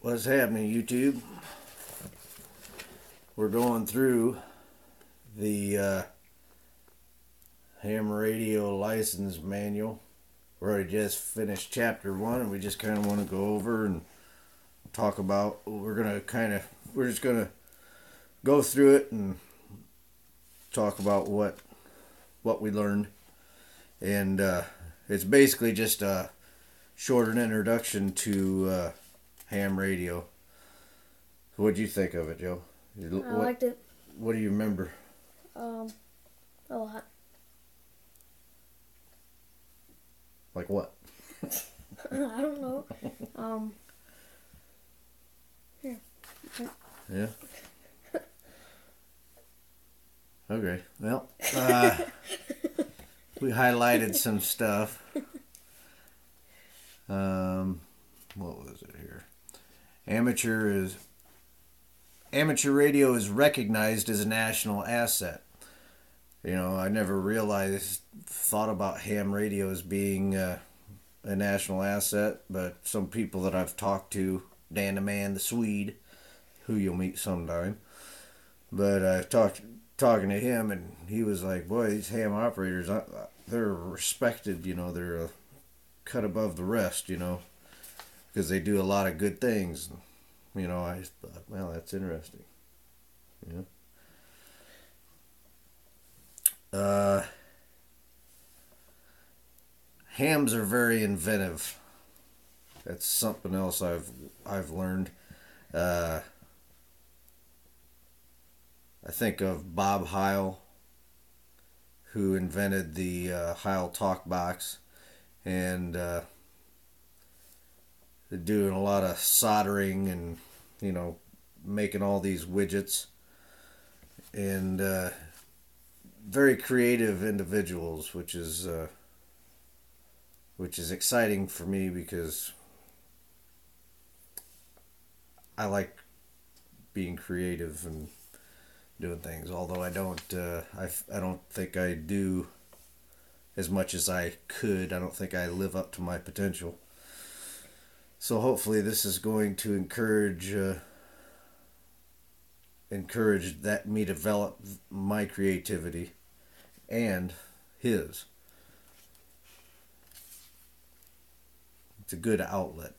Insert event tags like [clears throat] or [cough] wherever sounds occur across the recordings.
What's happening, YouTube? We're going through the uh, ham radio license manual. We already just finished chapter one, and we just kind of want to go over and talk about. We're gonna kind of, we're just gonna go through it and talk about what what we learned, and uh, it's basically just a short an introduction to. Uh, ham radio. What'd you think of it, Joe? I what, liked it what do you remember? um, a lot. Like what? [laughs] I don't know. Um, Yeah. [laughs] Okay. Well, uh, we highlighted some stuff. Um, what was it here? Amateur is amateur radio is recognized as a national asset. You know, I never realized thought about ham radio as being uh, a national asset, but some people that I've talked to, Dan the Man, the Swede, who you'll meet sometime, but I talked talking to him, and he was like, "Boy, these ham operators, uh, they're respected. You know, they're a cut above the rest. You know." Because they do a lot of good things. You know, I thought, well, that's interesting. Yeah. Uh, hams are very inventive. That's something else I've I've learned. Uh, I think of Bob Heil, who invented the uh, Heil Talk Box, and doing a lot of soldering and you know making all these widgets. And uh, very creative individuals which is uh, which is exciting for me because I like being creative and doing things although I don't uh, I, I don't think I do as much as I could. I don't think I live up to my potential so hopefully this is going to encourage uh, encourage that me develop my creativity and his. It's a good outlet.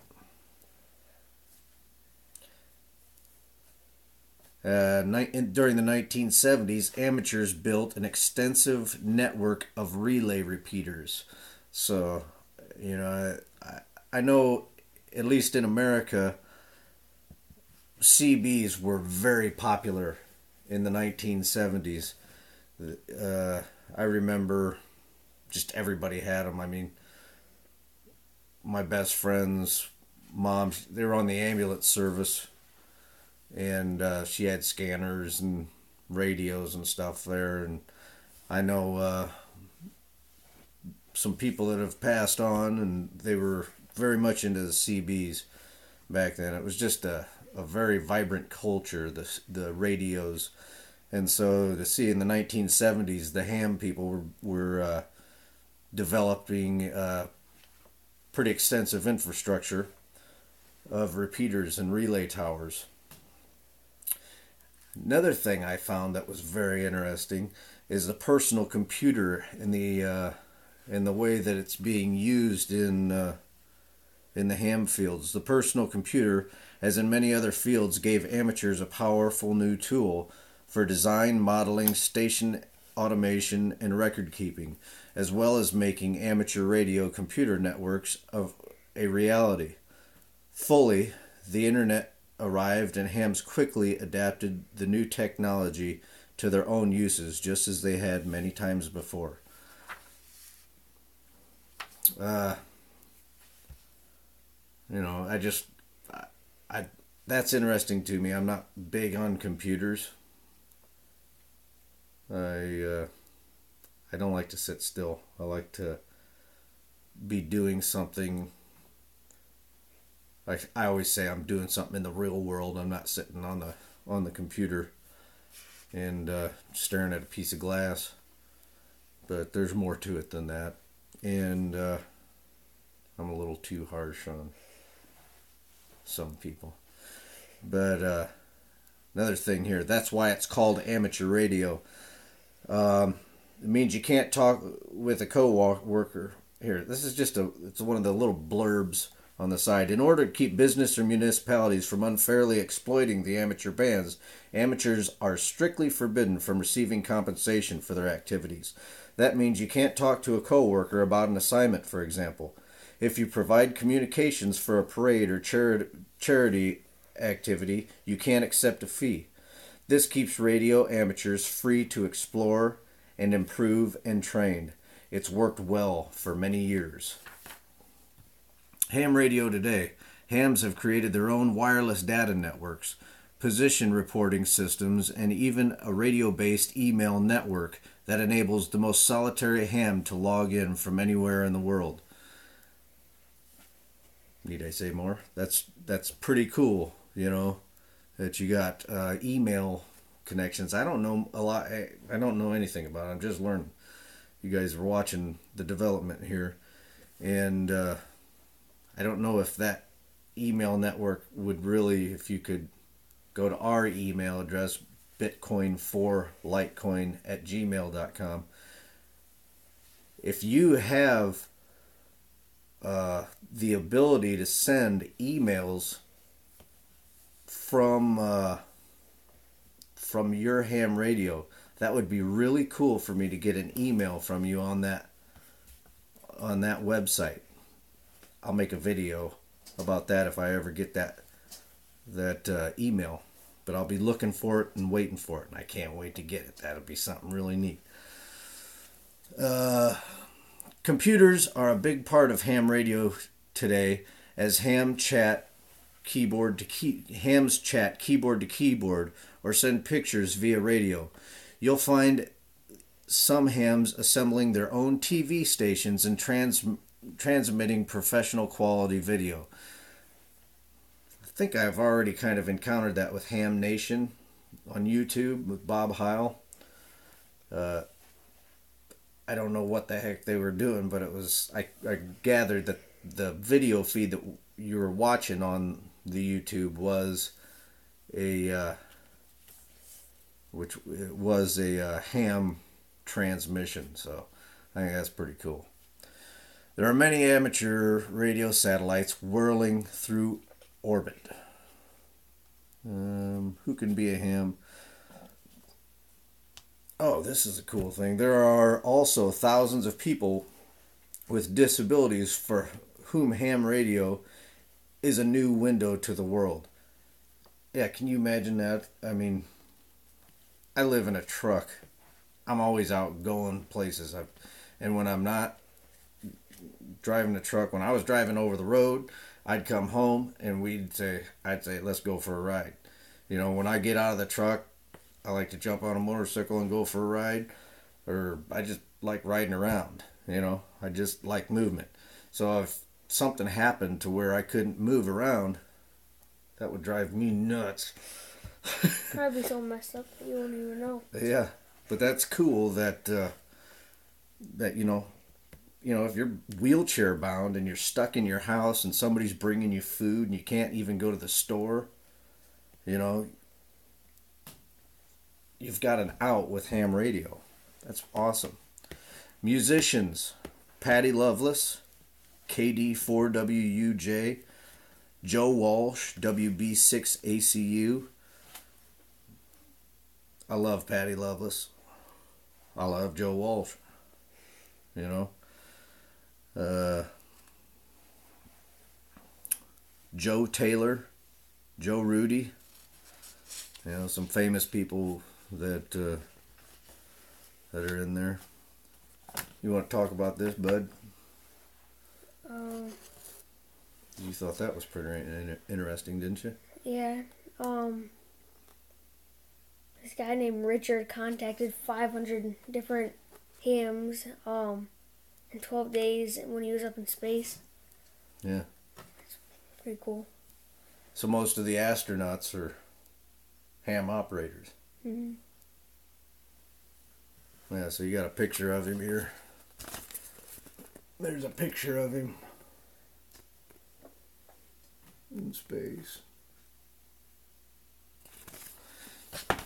Uh, during the 1970s, amateurs built an extensive network of relay repeaters. So, you know, I, I know at least in America, CBs were very popular in the 1970s. Uh, I remember just everybody had them. I mean, my best friends, moms, they were on the ambulance service, and uh, she had scanners and radios and stuff there. And I know uh, some people that have passed on, and they were very much into the CBs back then. It was just a, a very vibrant culture, the, the radios. And so to see in the 1970s, the ham people were, were uh, developing uh, pretty extensive infrastructure of repeaters and relay towers. Another thing I found that was very interesting is the personal computer and the uh, and the way that it's being used in uh, in the ham fields. The personal computer, as in many other fields, gave amateurs a powerful new tool for design, modeling, station automation, and record keeping, as well as making amateur radio computer networks of a reality. Fully, the internet arrived and hams quickly adapted the new technology to their own uses, just as they had many times before. Uh, you know, I just, I, I, that's interesting to me. I'm not big on computers. I, uh, I don't like to sit still. I like to be doing something. I, I always say I'm doing something in the real world. I'm not sitting on the on the computer and uh, staring at a piece of glass. But there's more to it than that, and uh, I'm a little too harsh on some people. But uh, another thing here, that's why it's called amateur radio. Um, it means you can't talk with a co-worker. Here, this is just a it's one of the little blurbs on the side. In order to keep business or municipalities from unfairly exploiting the amateur bands, amateurs are strictly forbidden from receiving compensation for their activities. That means you can't talk to a coworker about an assignment, for example. If you provide communications for a parade or charity activity, you can't accept a fee. This keeps radio amateurs free to explore and improve and train. It's worked well for many years. Ham radio today. Hams have created their own wireless data networks, position reporting systems, and even a radio based email network that enables the most solitary ham to log in from anywhere in the world. Need I say more? That's that's pretty cool, you know, that you got uh, email connections. I don't know a lot. I don't know anything about it. I'm just learning. You guys are watching the development here, and uh, I don't know if that email network would really, if you could go to our email address, bitcoin4litecoin at gmail.com. If you have uh, the ability to send emails from uh, from your ham radio, that would be really cool for me to get an email from you on that on that website. I'll make a video about that if I ever get that that uh, email. But I'll be looking for it and waiting for it, and I can't wait to get it. That'll be something really neat. Uh, computers are a big part of ham radio today, as ham chat keyboard to key hams chat keyboard to keyboard or send pictures via radio. You'll find some hams assembling their own TV stations and trans transmitting professional quality video. I think I've already kind of encountered that with Ham Nation on YouTube with Bob Heil. Uh, I don't know what the heck they were doing, but it was I, I gathered that the video feed that you were watching on the YouTube was a uh, which was a uh, ham transmission. So I think that's pretty cool. There are many amateur radio satellites whirling through orbit. Um, who can be a ham? Oh, this is a cool thing. There are also thousands of people with disabilities for whom ham radio is a new window to the world. Yeah, can you imagine that? I mean, I live in a truck. I'm always out going places. I've, and when I'm not, driving the truck, when I was driving over the road, I'd come home and we'd say, I'd say, let's go for a ride. You know, when I get out of the truck, I like to jump on a motorcycle and go for a ride, or I just like riding around. You know, I just like movement. So if something happened to where I couldn't move around, that would drive me nuts. [laughs] Probably so messed up that you won't even know. Yeah, but that's cool that uh, that you know you know, if you're wheelchair bound and you're stuck in your house and somebody's bringing you food and you can't even go to the store, you know, you've got an out with ham radio. That's awesome. Musicians Patty Loveless, KD4WUJ, Joe Walsh, WB6ACU. I love Patty Loveless. I love Joe Walsh. You know? uh, Joe Taylor, Joe Rudi, you know, some famous people that uh, that are in there. You want to talk about this, Bud? Um, you thought that was pretty interesting, didn't you? Yeah. Um, this guy named Richard contacted 500 different hams. Um, in 12 days when he was up in space. Yeah. It's pretty cool. So most of the astronauts are ham operators. Hmm Yeah, so you got a picture of him here. There's a picture of him. in space.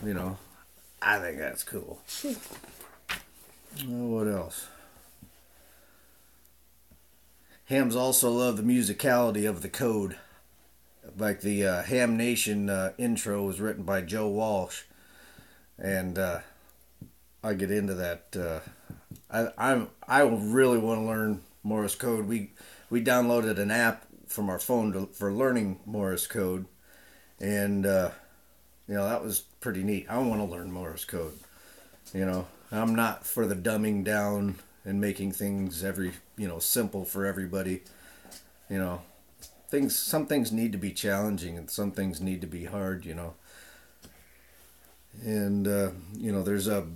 You know, I think that's cool. what else? Hams also love the musicality of the code. Like the uh, Ham Nation uh, intro was written by Joe Walsh, and uh, I get into that. Uh, I I'm I really want to learn Morse code. We we downloaded an app from our phone to, for learning Morse code, and uh, you know that was pretty neat. I want to learn Morse code. You know, I'm not for the dumbing down and making things every you know simple for everybody. You know, things some things need to be challenging and some things need to be hard. You know, and uh, you know there's a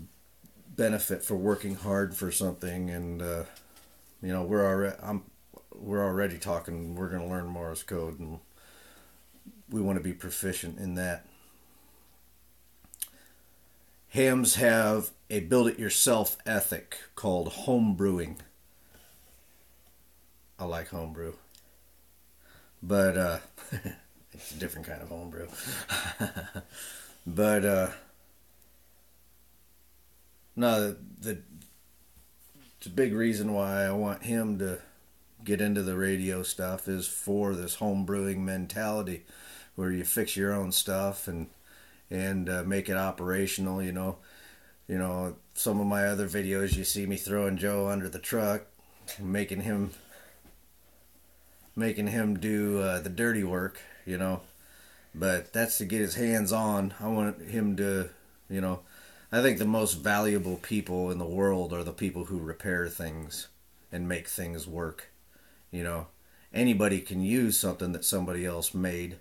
benefit for working hard for something and uh, you know we're already I'm we're already talking we're going to learn Morse code and we want to be proficient in that. Hams have a build it yourself ethic called home brewing. I like homebrew. But uh [laughs] it's a different kind of homebrew. [laughs] but uh no the, the big reason why I want him to get into the radio stuff is for this home brewing mentality where you fix your own stuff and and uh, make it operational you know. You know some of my other videos you see me throwing joe under the truck making him making him do uh, the dirty work you know. But that's to get his hands on. I want him to you know i think the most valuable people in the world are the people who repair things and make things work you know, anybody can use something that somebody else made,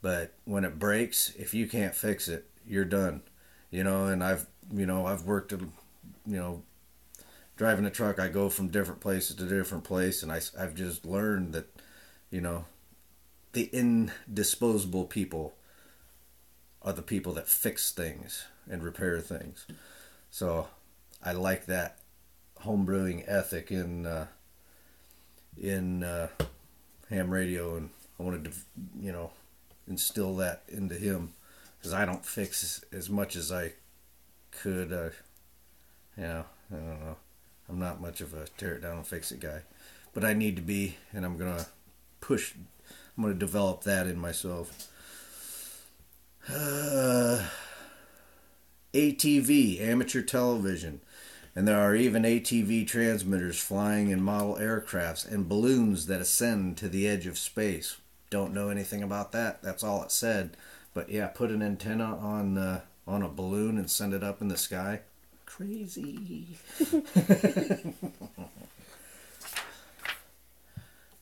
but when it breaks, if you can't fix it, you're done. You know, and I've, you know, I've worked, you know, driving a truck, I go from different places to different place, and I, I've just learned that, you know, the indisposable people are the people that fix things and repair things. So I like that homebrewing ethic in uh, in uh, ham radio, and I wanted to, you know, instill that into him because I don't fix as, much as I could. Uh, you know, I don't know. I'm not much of a tear it down and fix it guy, but I need to be, and I'm gonna push. I'm gonna develop that in myself. [sighs] Uh, ATV, amateur television and there are even ATV transmitters flying in model aircrafts and balloons that ascend to the edge of space. Don't know anything about that. That's all it said. But yeah, put an antenna on uh, on a balloon and send it up in the sky. Crazy. [laughs] uh,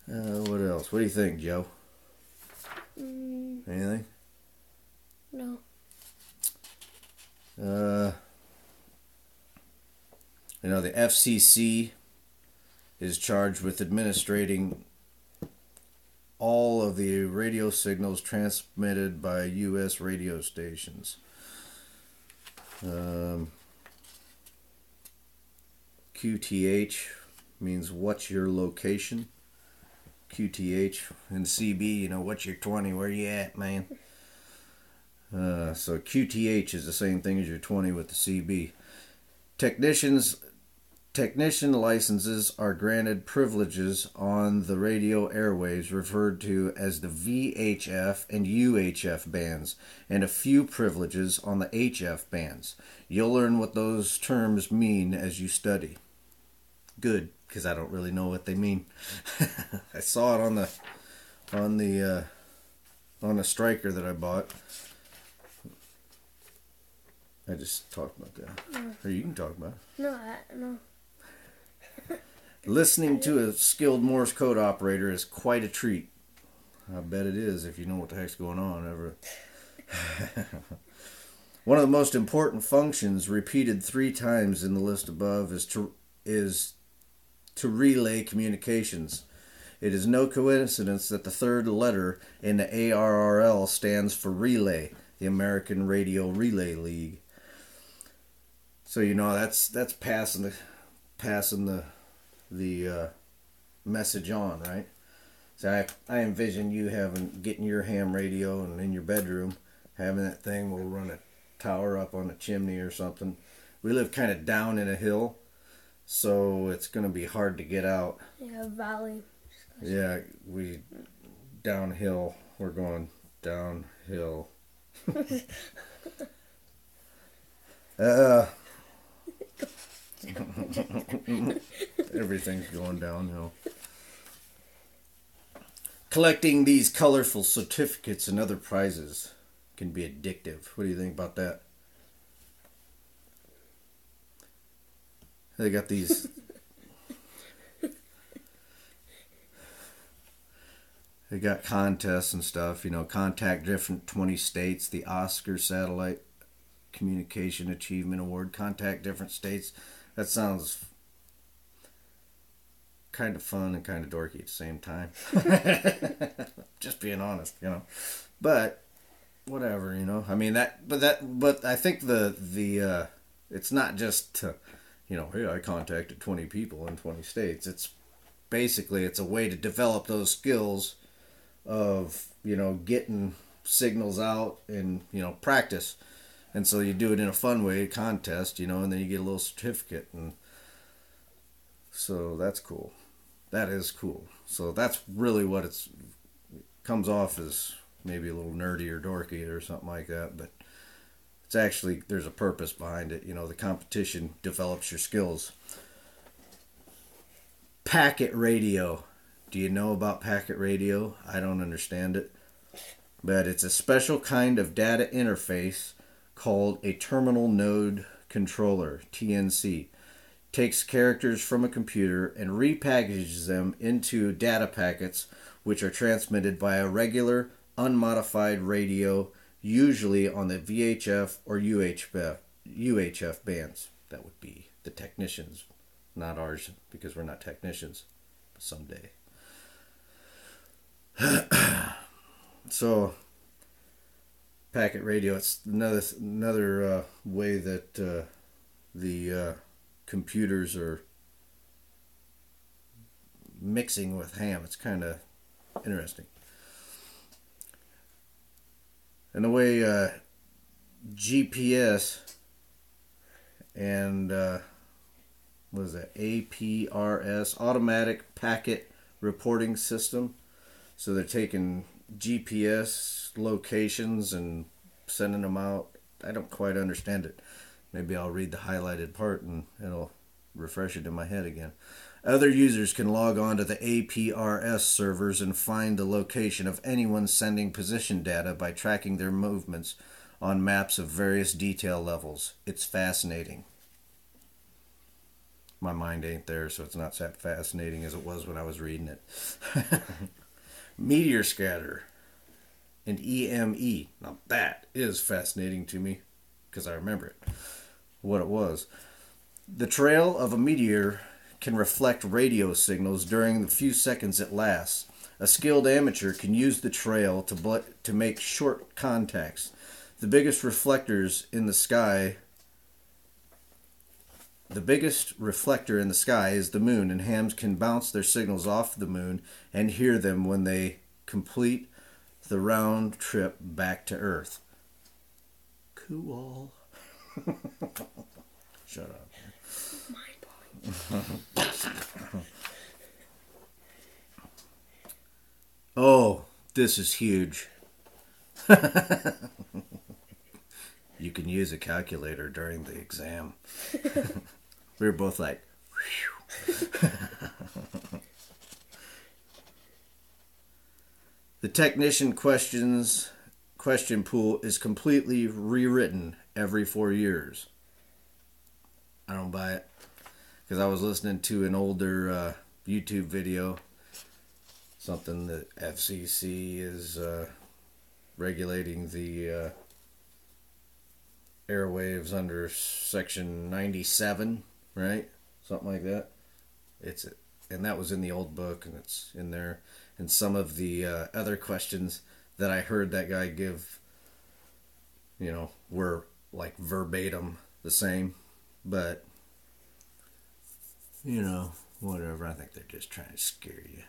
what else? What do you think, Joe? Mm. Anything? No. Uh you know, the FCC is charged with administrating all of the radio signals transmitted by U.S. radio stations. Um, QTH means what's your location. QTH and CB, you know, what's your 20, where you at, man? Uh, so QTH is the same thing as your 20 with the CB. Technicians Technician licenses are granted privileges on the radio airwaves referred to as the VHF and UHF bands, and a few privileges on the HF bands. You'll learn what those terms mean as you study. Good, because I don't really know what they mean. [laughs] I saw it on the on the uh, on a Stryker that I bought. I just talked about that. Or you can talk about it. No, I, no. Listening to a skilled Morse code operator is quite a treat. I bet it is if you know what the heck's going on. Ever. [laughs] One of the most important functions, repeated three times in the list above, is to is to relay communications. It is no coincidence that the third letter in the ARRL stands for relay, the American Radio Relay League. So you know that's that's passing the passing the the uh, message on, right? So I, I envision you having getting your ham radio and in your bedroom having that thing will run a tower up on a chimney or something. We live kind of down in a hill, so it's gonna be hard to get out. Yeah, valley. Yeah, we downhill. We're going downhill. [laughs] uh, [laughs] everything's going downhill. Collecting these colorful certificates and other prizes can be addictive. What do you think about that? They got these. they got contests and stuff. You know, contact different twenty states. The Oscar Satellite Communication Achievement Award. Contact different states. That sounds kind of fun and kind of dorky at the same time. [laughs] Just being honest, you know. But whatever, you know. I mean that, but that, but I think the the uh, it's not just to, you know, hey, I contacted twenty people in twenty states. It's basically it's a way to develop those skills of you know getting signals out and you know practice, and so you do it in a fun way, a contest, you know, and then you get a little certificate, and so that's cool. That is cool. So that's really what it's comes off as maybe a little nerdy or dorky or something like that, but it's actually there's a purpose behind it. You know, the competition develops your skills. Packet radio. Do you know about packet radio? I don't understand it. But it's a special kind of data interface called a terminal node controller, TNC. Takes characters from a computer and repackages them into data packets which are transmitted by a regular unmodified radio, usually on the VHF or UHF, UHF bands. That would be the technicians, not ours, because we're not technicians. Someday. [clears throat] so, packet radio. It's another another uh, way that uh, the uh, computers are mixing with ham. It's kind of interesting. And the way uh, GPS and uh, what is that? APRS, Automatic Packet Reporting System. So they're taking GPS locations and sending them out. I don't quite understand it. Maybe I'll read the highlighted part and it'll refresh it in my head again. Other users can log on to the APRS servers and find the location of anyone sending position data by tracking their movements on maps of various detail levels. It's fascinating. My mind ain't there, so it's not that fascinating as it was when I was reading it. [laughs] Meteor scatter and EME. Now that is fascinating to me because I remember it, what it was. The trail of a meteor can reflect radio signals during the few seconds it lasts. A skilled amateur can use the trail to bl- to make short contacts. The biggest reflectors in the sky the biggest reflector in the sky is the moon, and hams can bounce their signals off the moon and hear them when they complete the round trip back to Earth. Cool. [laughs] Shut up. [laughs] oh, this is huge. [laughs] you can use a calculator during the exam. We were both like, the technician questions question pool is completely rewritten every four years. I don't buy it because I was listening to an older uh, YouTube video, something that FCC is uh, regulating the uh, airwaves under Section 97, right? Something like that. It's and that was in the old book, and it's in there. And some of the uh, other questions that I heard that guy give, you know, were like verbatim the same, but you know, whatever. I think they're just trying to scare you.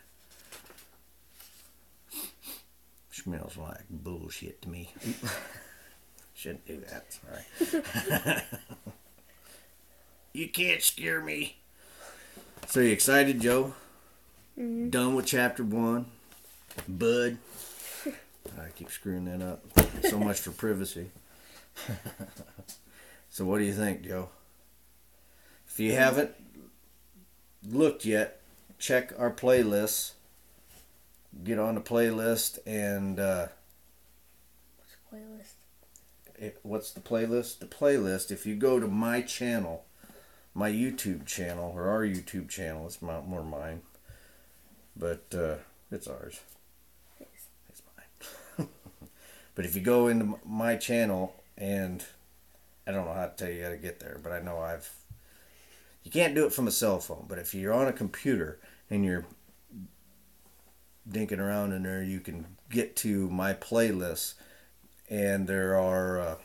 Smells like bullshit to me. [laughs] Shouldn't do that. Sorry. [laughs] you can't scare me. So you excited, Joe? Mhm. Done with chapter one, bud. [laughs] I keep screwing that up. So much for privacy. [laughs] so what do you think, Joe? If you haven't looked yet, check our playlists. Get on the playlist and uh, Playlist. it, what's the playlist? The playlist. If you go to my channel, my YouTube channel or our YouTube channel, it's not more mine, but uh, it's ours. It's mine. [laughs] but if you go into my channel and I don't know how to tell you how to get there, but I know I've. You can't do it from a cell phone, but if you're on a computer and you're dinking around in there, you can get to my playlists, and there are uh,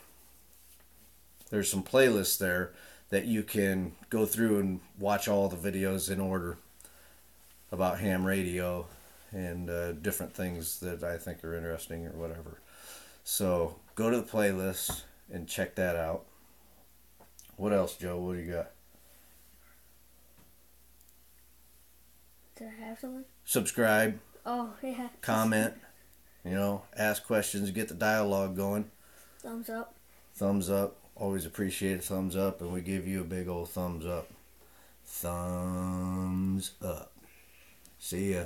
there's some playlists there that you can go through and watch all the videos in order about ham radio and uh, different things that I think are interesting or whatever. So go to the playlist and check that out. What else, Joe? What do you got? Did I have something? Subscribe, Oh, yeah. comment, you know, ask questions, get the dialogue going. Thumbs up. Thumbs up. Always appreciate a thumbs up, and we give you a big old thumbs up. Thumbs up. See ya.